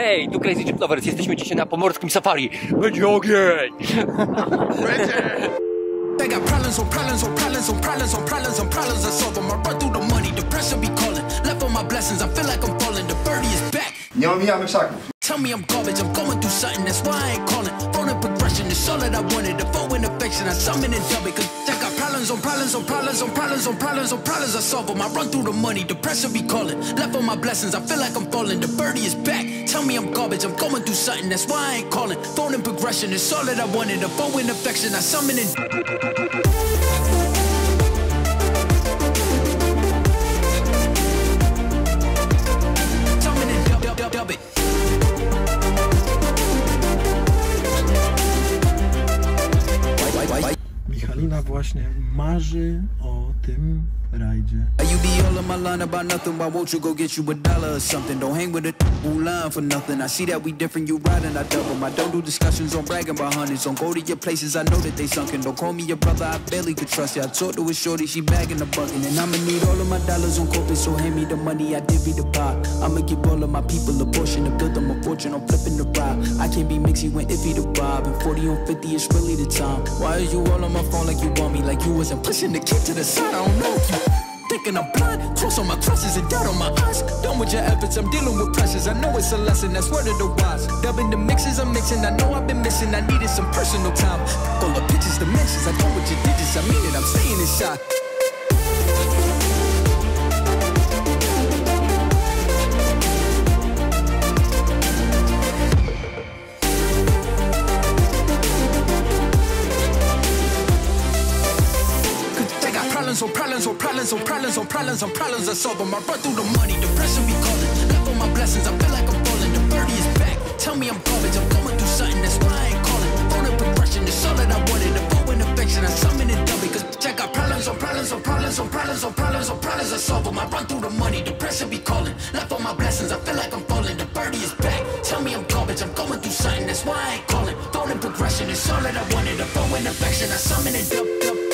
Hej, tu Crazy Jeep Lovers, jesteśmy dzisiaj na pomorskim safari. Będzie ogień! They got problems on problems on problems on problems on problems on problems I solve them. I run through the money, the pressure be calling. Left on my blessings, I feel like I'm falling. The birdie is back. Nie omijamy krzaków. Tell me I'm garbage, I'm going through something, that's why I ain't calling. Phone and progression, it's all that I wanted. The phone affection, I summon and dub it. Cause problems on problems on problems on problems on problems on problems, I solve them. I run through the money, depression be calling. Left on my blessings, I feel like I'm falling. The birdie is back. Tell me I'm garbage, I'm going through something, that's why I ain't calling. Phone and progression, it's all that I wanted. The phone affection, I summon and właśnie marzy o tym rajdzie. You be all on my line about nothing. Why won't you go get you a dollar or something? Don't hang with a who line for nothing. I see that we different. You riding, I double. I don't do discussions on bragging about hundreds. Don't go to your places. I know that they sunken. Don't call me your brother. I barely could trust you. I talked to a shorty. She bagging the bucket, and I'ma need all of my dollars on corporate. So hand me the money. I divvy the pot. I'ma give all of my people a portion to build them a fortune. I'm flipping the rock. I can't be mixy when iffy the bob. And 40 on 50 is really the time. Why are you all on my phone like you want me? Like you wasn't pushing the kid to the side. I don't know Thinking I'm on my crosses and doubt on my eyes. Done with your efforts, I'm dealing with pressures. I know it's a lesson, that's word of the wise. Dubbing the mixes I'm mixing, I know I've been missing. I needed some personal time. Full of pictures, dimensions, I know what you did. I mean it, I'm staying inside. Problems on problems on problems on problems on problems on problems solve them. I run through the money, the pressure be calling. Left on my blessings, I feel like I'm falling. The birdie is back. Tell me I'm garbage, I'm going through something, that's why I ain't calling. Phone and progression, it's all that I wanted. The phone and affection, I summon it. Cause I got problems on problems on problems on problems on problems on problems solve them. I run through the money, the pressure be calling. Left on my blessings, I feel like I'm falling. The birdie is back. Tell me I'm garbage, I'm going through something, that's why I ain't calling. Phone and progression, it's all that I wanted. The phone and affection, I summon and dub